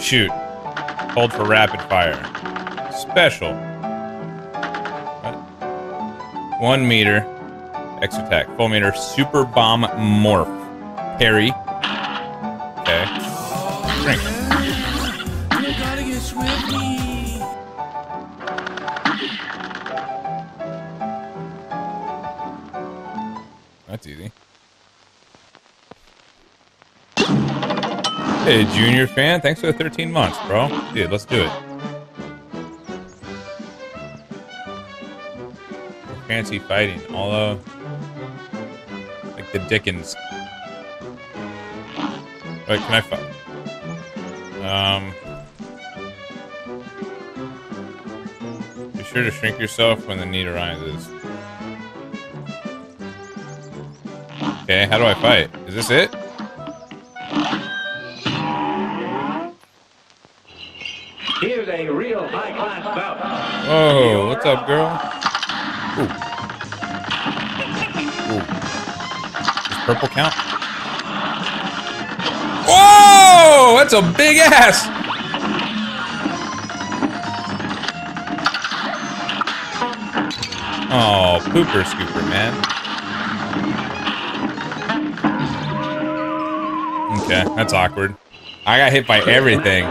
Shoot. Hold for rapid fire. Special. What? One meter. EX attack. Full meter. Super bomb morph. Parry. Hey, Junior fan, thanks for the 13 months, bro. Dude, let's do it. Fancy fighting, although like the Dickens. Wait, can I fight? Um, be sure to shrink yourself when the need arises. Okay, how do I fight? Is this it? Here's a real high-class bout. Whoa, what's up, girl? Ooh. Ooh. Does purple count? Whoa! That's a big ass! Oh, pooper scooper, man. Okay, that's awkward. I got hit by everything.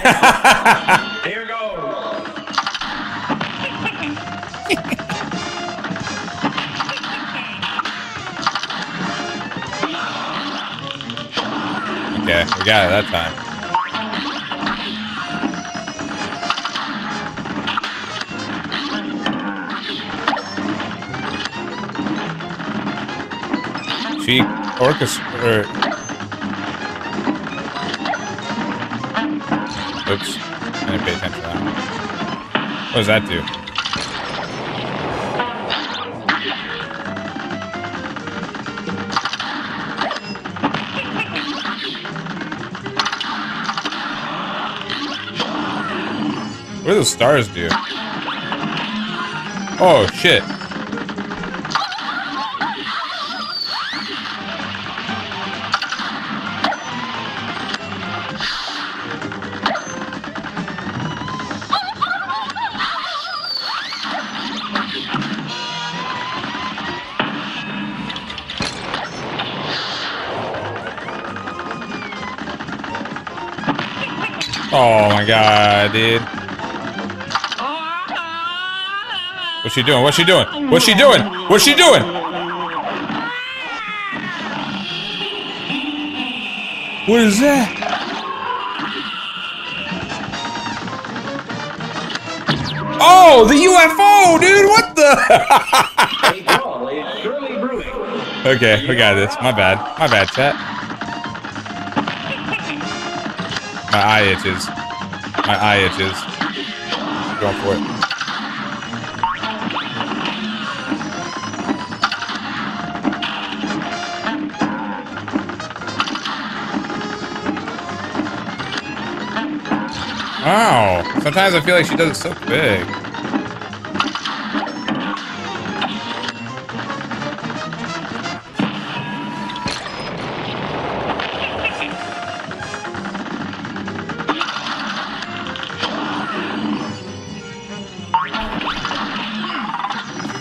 Here goes. Okay, we got it that time. She orchestra. Oops, I didn't pay attention to that. What does that do? What do those stars do? Oh shit. My god, dude. What's she doing? What's she doing? What's she doing? What's she doing? What is that? Oh, the UFO, dude! What the? Okay, we got this. My bad. My bad, chat. My eye itches. My eye itches. Going for it. Wow. Sometimes I feel like she does it so big.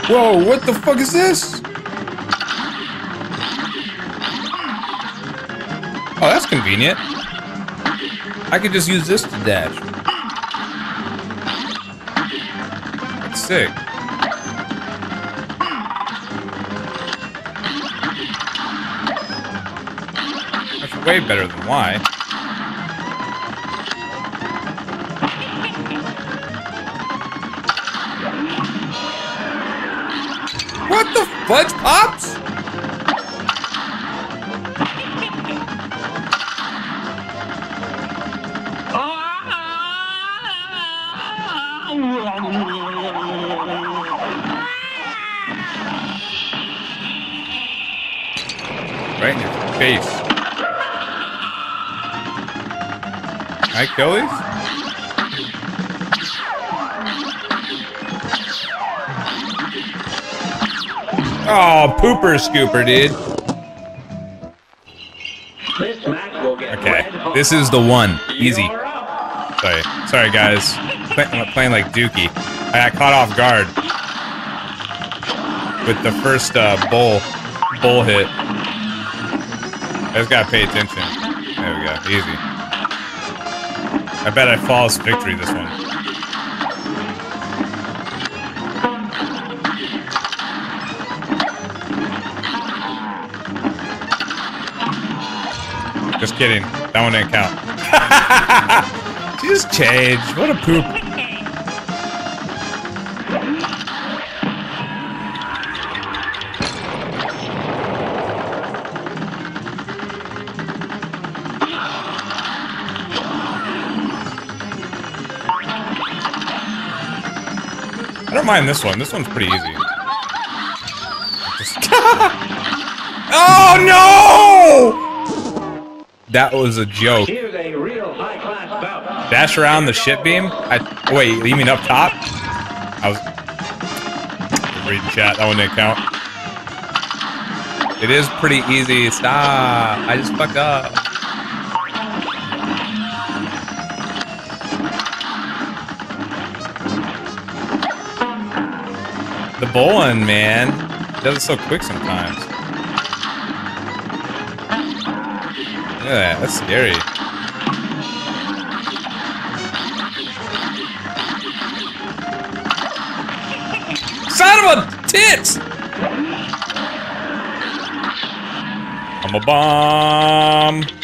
Whoa, what the fuck is this? Oh, that's convenient. I could just use this to dash. That's sick. That's way better than Y. What the pooper scooper, dude. Okay, this is the one. Easy. Sorry, sorry guys. I'm playing like Dookie. I got caught off guard with the first uh, bull bull hit. I just gotta pay attention. There we go. Easy. I bet I false victory this one. Kidding. That one didn't count. just changed. What a poop. I don't mind this one. This one's pretty easy. Oh no! That was a joke. Here's a real high-class bout. Dash around the ship beam? I wait, you mean up top? I was reading chat, that one didn't count. It is pretty easy. Stop. I just fucked up. The bowling, man. It does it so quick sometimes. That. That's scary. Son of a tits! I'm a bomb.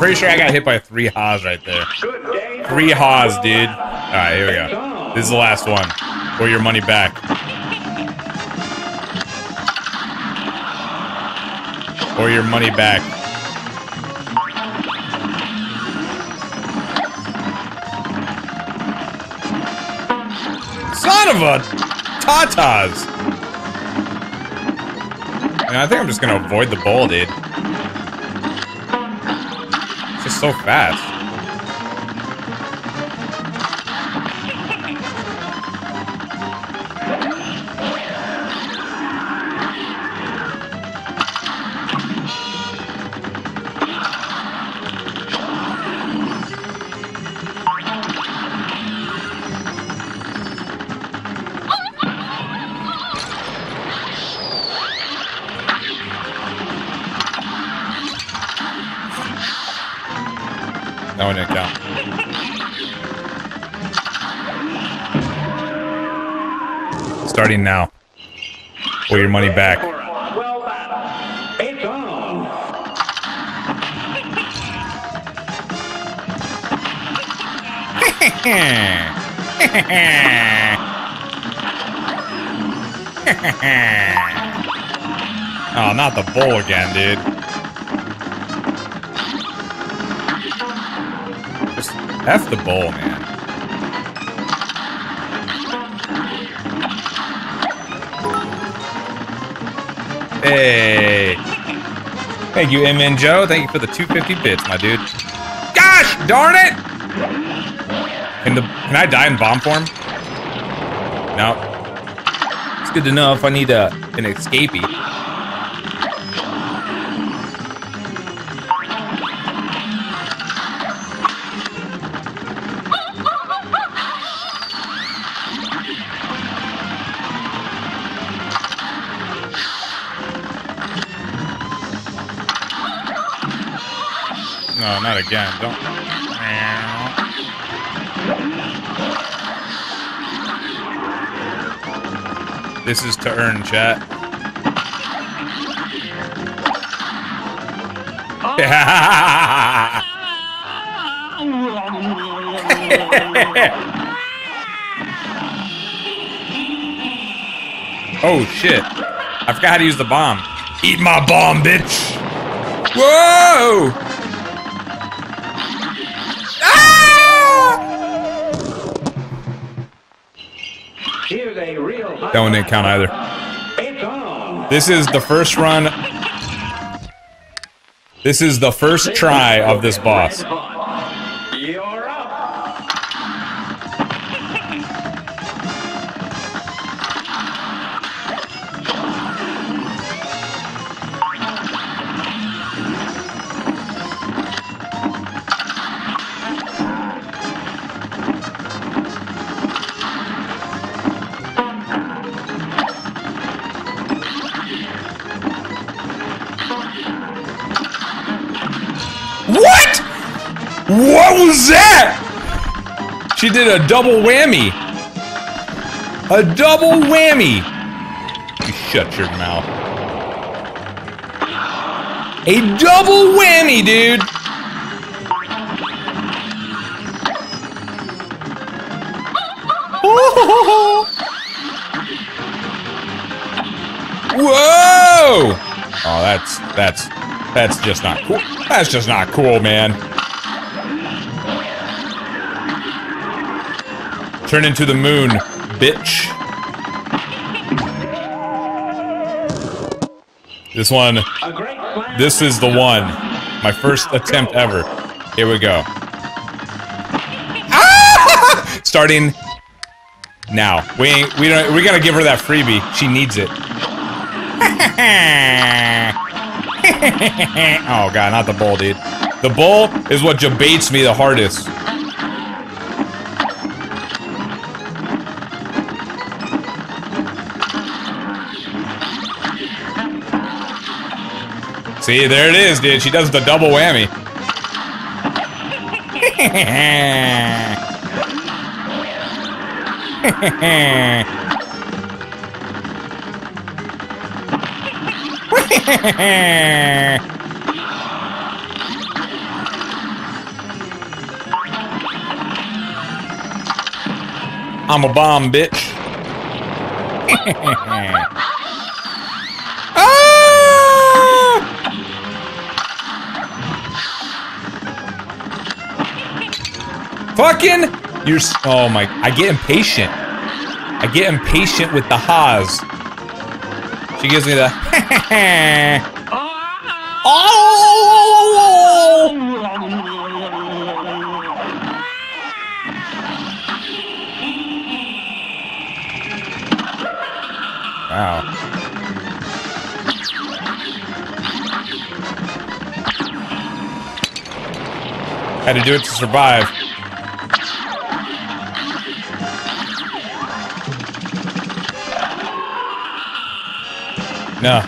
Pretty sure I got hit by three haws right there. Three haws, dude. Alright, here we go. This is the last one. Or your money back. Or your money back. Son of a tatas! Know, I think I'm just gonna avoid the bowl, dude. So fast. One didn't. Starting now. Or your money back. Oh, not the bull again, dude. F the bowl, man. Hey. Thank you, MN Joe. Thank you for the 250 bits, my dude. Gosh darn it! Can the can I die in bomb form? No. It's good to know if I need a an escapee. Again. Don't. This is to earn chat. oh shit. I forgot how to use the bomb. Eat my bomb, bitch. Whoa! That one didn't count either. This is the first run. This is the first try of this boss. She did a double whammy. A double whammy. You shut your mouth. A double whammy, dude. Whoa! Oh, that's that's that's just not cool. That's just not cool, man. Turn into the moon, bitch. This one, this is the one. My first attempt ever. Here we go. Starting now. We ain't, we don't we gotta give her that freebie. She needs it. oh god, not the bull, dude. The bull is what debates me the hardest. See, there it is, dude. She does the double whammy. I'm a bomb, bitch. Fucking, you're. Oh my! I get impatient. I get impatient with the ha's. She gives me the. oh! Wow. Had to do it to survive. No.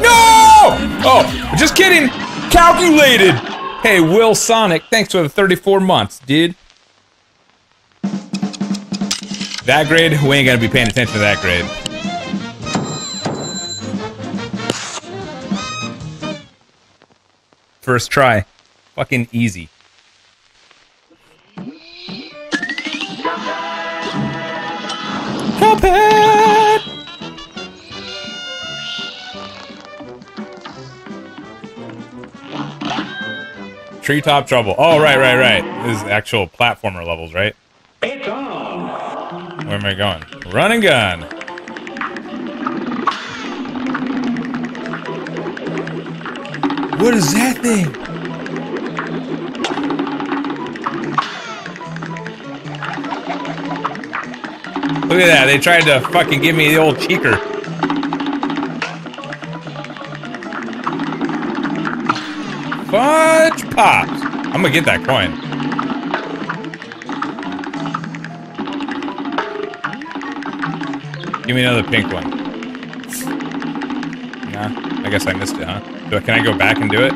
No! Oh, just kidding. Calculated. Hey, Will Sonic, thanks for the 34 months, dude. That grade, we ain't gonna be paying attention to that grade. First try. Fucking easy. Treetop Trouble. Oh, right, right, right. This is actual platformer levels, right? It's on. Where am I going? Run and gun. What is that thing? Look at that. They tried to fucking give me the old cheeker. Fudge pops. I'm gonna get that coin. Give me another pink one. Nah, I guess I missed it, huh? Can I go back and do it?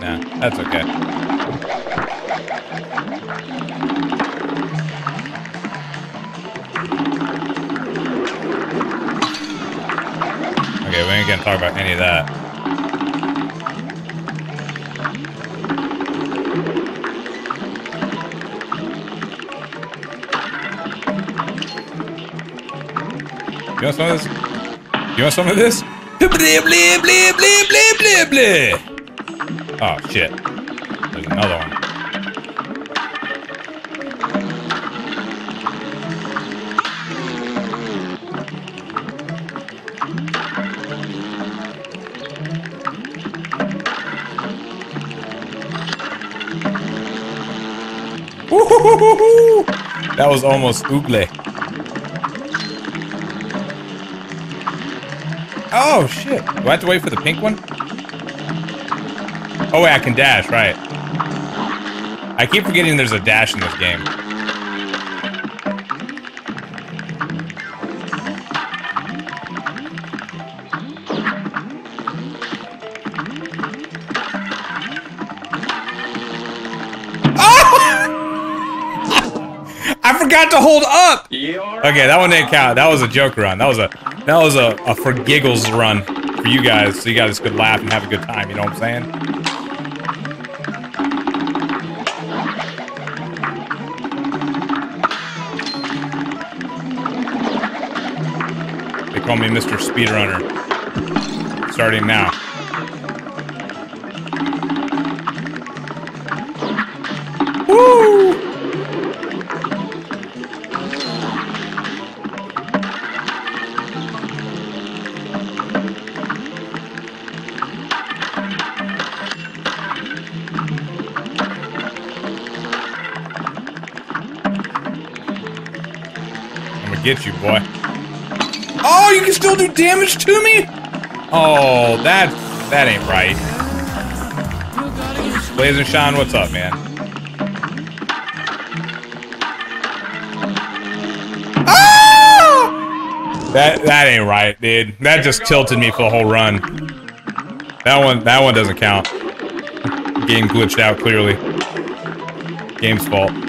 Nah, that's okay. Gonna talk about any of that. You want some of this? You want some of this? Oh, shit. There's another one. That was almost oogle. Oh, shit. Do I have to wait for the pink one? Oh, wait, I can dash, right. I keep forgetting there's a dash in this game. Forgot to hold up! Okay, that one didn't count. That was a joke run. That was a that was a, a for giggles run for you guys, so you guys could laugh and have a good time. You know what I'm saying? They call me Mr. Speedrunner. Starting now. Get you, boy. Oh, you can still do damage to me? Oh, that that ain't right. Blazer Sean, what's up, man? Ah! That that ain't right, dude. That just tilted me for the whole run. That one that one doesn't count. Game glitched out clearly. Game's fault.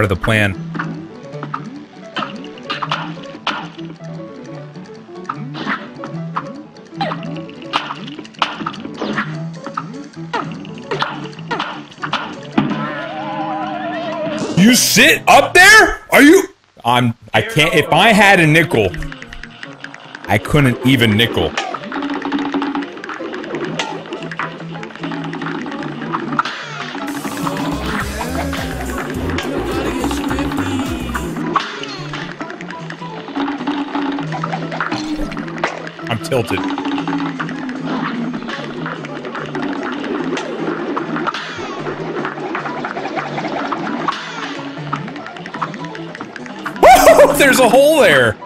Part of the plan. You sit up there? Are you? I'm. I can't. If I had a nickel, I couldn't even nickel. Tilted. There's a hole there.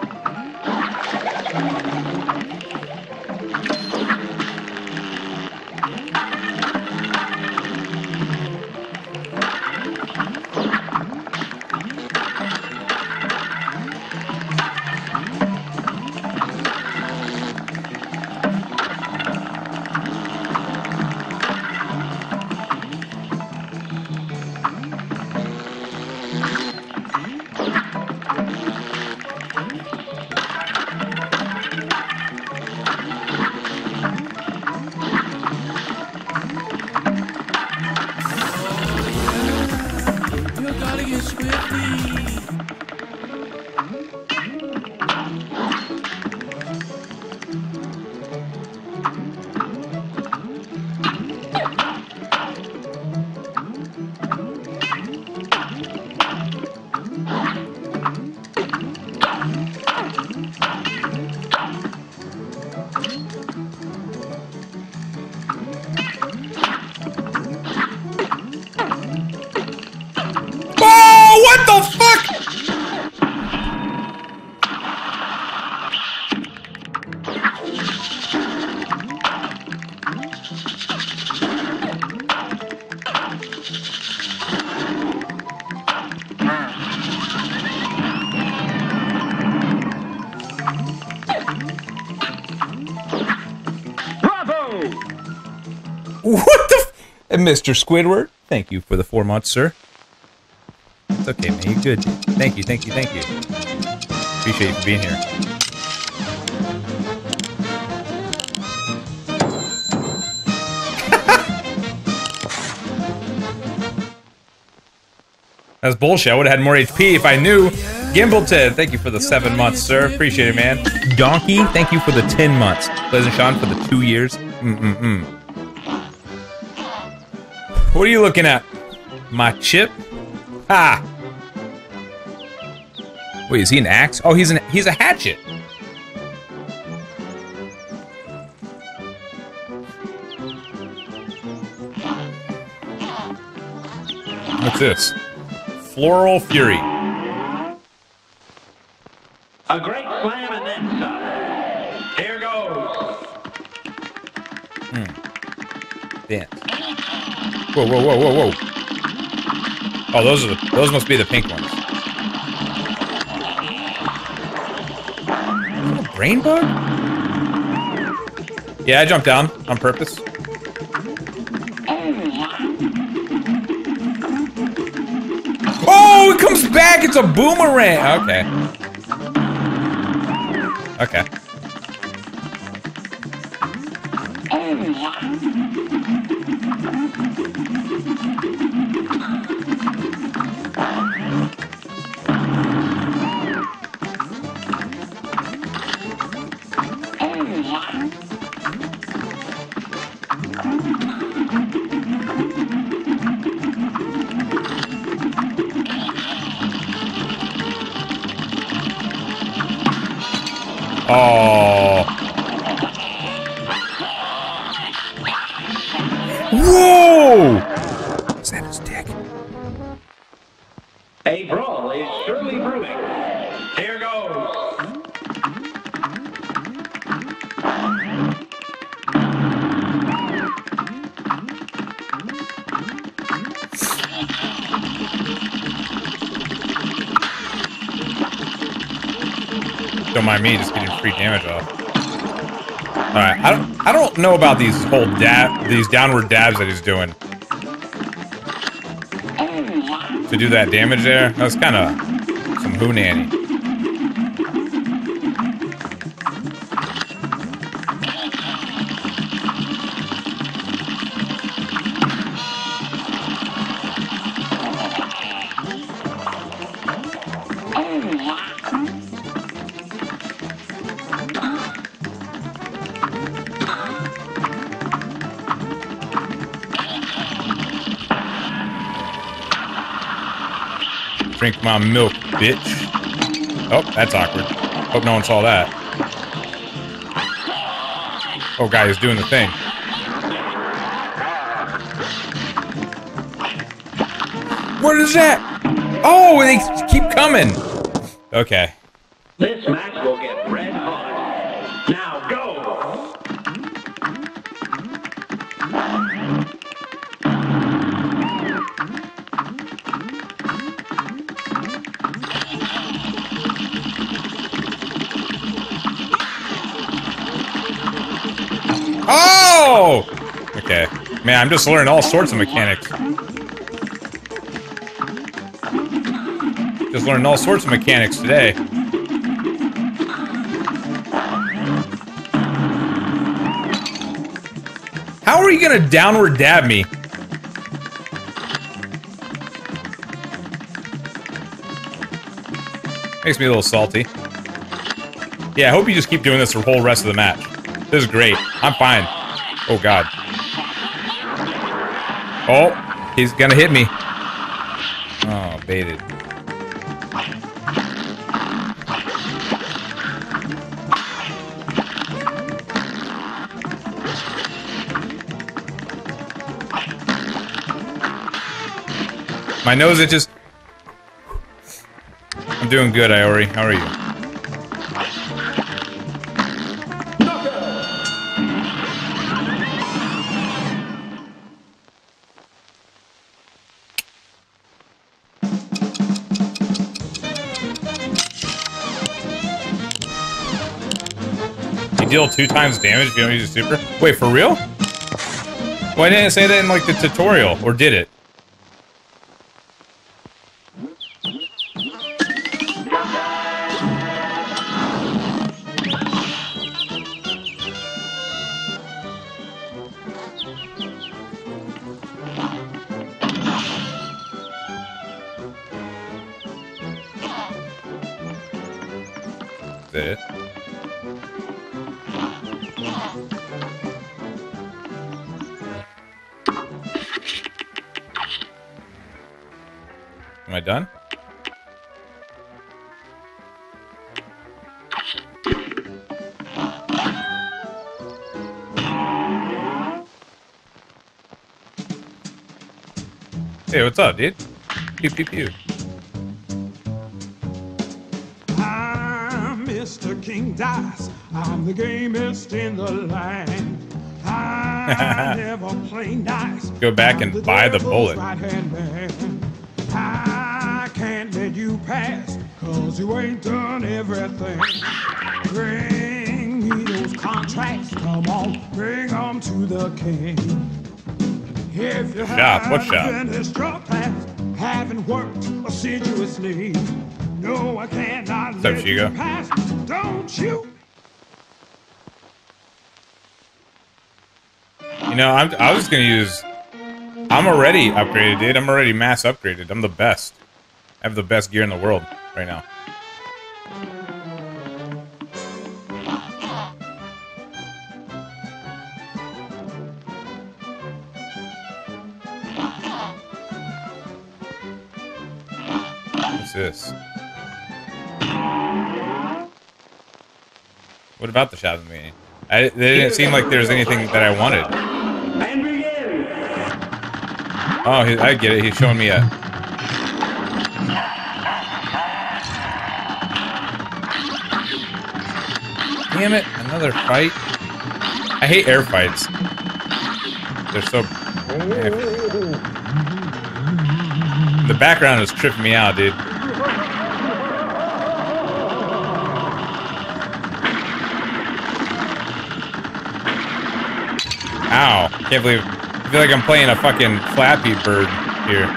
Mr. Squidward, thank you for the four months, sir. It's okay, man. You're good? Thank you, thank you, thank you. Appreciate you for being here. That's bullshit. I would have had more HP if I knew. Gimbleton, thank you for the seven months, sir. Appreciate it, man. Donkey, thank you for the ten months. Pleasant Sean for the two years. Mm-mm-mm. What are you looking at? My chip? Ah. Wait, is he an axe? Oh, he's an he's a hatchet. What's this? Floral Fury. A great Whoa, whoa, whoa, whoa, whoa. Oh, those are the those must be the pink ones. Brain bug? Yeah, I jumped down on purpose. Oh, it comes back! It's a boomerang! Okay. Okay. Don't mind me just getting free damage off. Alright, I don't I don't know about these whole dab these downward dabs that he's doing. To do that damage there, that's kinda some hoo nanny. Drink my milk, bitch. Oh, that's awkward. Hope no one saw that. Oh, guy is doing the thing. What is that? Oh, they keep coming. Okay. This match will get red Oh! Okay. Man, I'm just learning all sorts of mechanics. Just learning all sorts of mechanics today. How are you gonna downward dab me? Makes me a little salty. Yeah, I hope you just keep doing this for the whole rest of the match. This is great. I'm fine. Oh, God. Oh, he's gonna hit me. Oh, baited. My nose itches. I'm doing good, Iori. How are you? Deal two times damage if you don't use a super? Wait, for real? Why didn't it say that in like the tutorial? Or did it? Hey, what's up, dude? Pew pew pew. I'm Mr. King Dice. I'm the gamest in the land. I never play nice. Go back and I'm buy the bullet. right-hand. I can't let you pass, cause you ain't done everything. Bring me those contracts, come on, bring 'em to the king. If you Shop, what haven't shop? finished your class, haven't worked assiduously, no, I cannot up, let you pass. Don't you? You know, I'm, I was gonna use. I'm already upgraded, dude. I'm already mass upgraded. I'm the best. I have the best gear in the world right now. This? What about the shopping meeting? I, they didn't seem like there was anything that I wanted. Oh, he, I get it. He's showing me a. Damn it! Another fight. I hate air fights. They're so. The background is tripping me out, dude. Ow! Can't believe. I feel like I'm playing a fucking Flappy Bird here.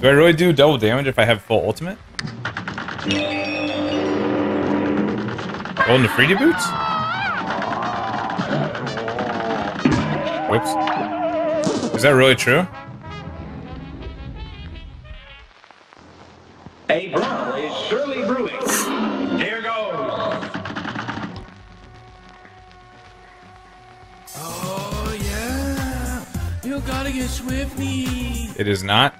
Do I really do double damage if I have full ultimate? Golden Freedy boots? Whoops. Is that really true? A brawl Get Swifty. It is not.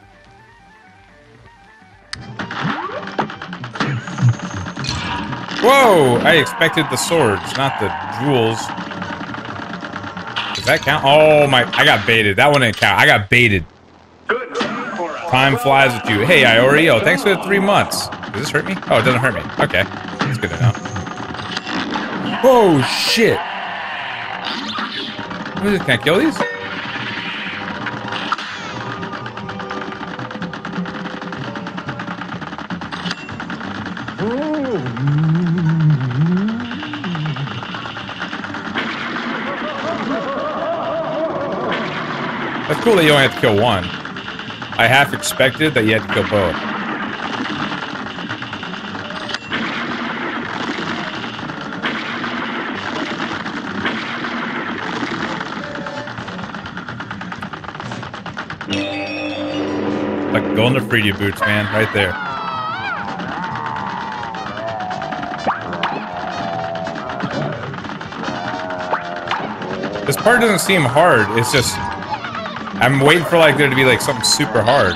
Whoa! I expected the swords, not the jewels. Does that count? Oh my! I got baited. That one didn't count. I got baited. Good Time flies with you. Hey, Ioreo, thanks for the three months. Does this hurt me? Oh, it doesn't hurt me. Okay, that's good know. Whoa, shit! What is this? Can I kill these? Cool that you only have to kill one. I half expected that you had to kill both. Like golden Afridi boots, man, right there. This part doesn't seem hard. It's just I'm waiting for like there to be like something super hard.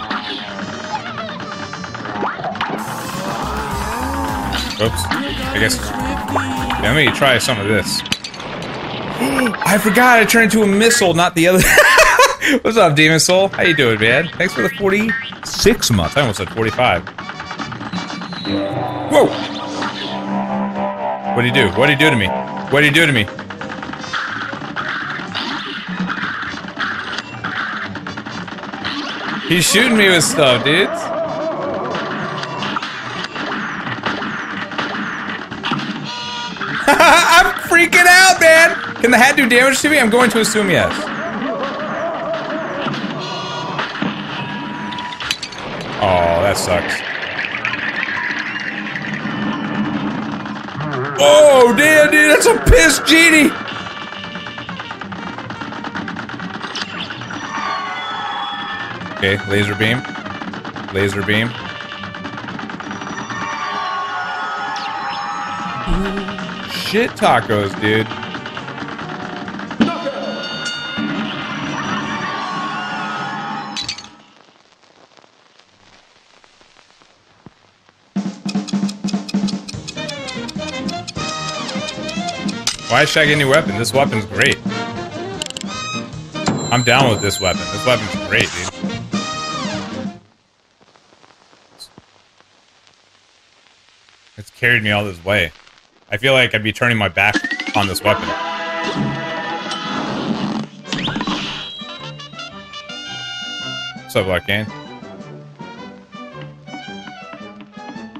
Oops. I guess yeah, let me try some of this. I forgot I turned into a missile, not the other. What's up, Demon Soul? How you doing, man? Thanks for the 46 months. I almost said 45. Whoa! What'd he do? What'd he do to me? What'd he do to me? He's shooting me with stuff, dude. I'm freaking out, man! Can the hat do damage to me? I'm going to assume yes. Oh, that sucks. Oh, damn, dude, that's a piss genie! Okay, laser beam. Laser beam. Shit tacos, dude. Why should I get a new weapon? This weapon's great. I'm down with this weapon. This weapon's great, dude. Carried me all this way. I feel like I'd be turning my back on this weapon. What's up, Black Gang?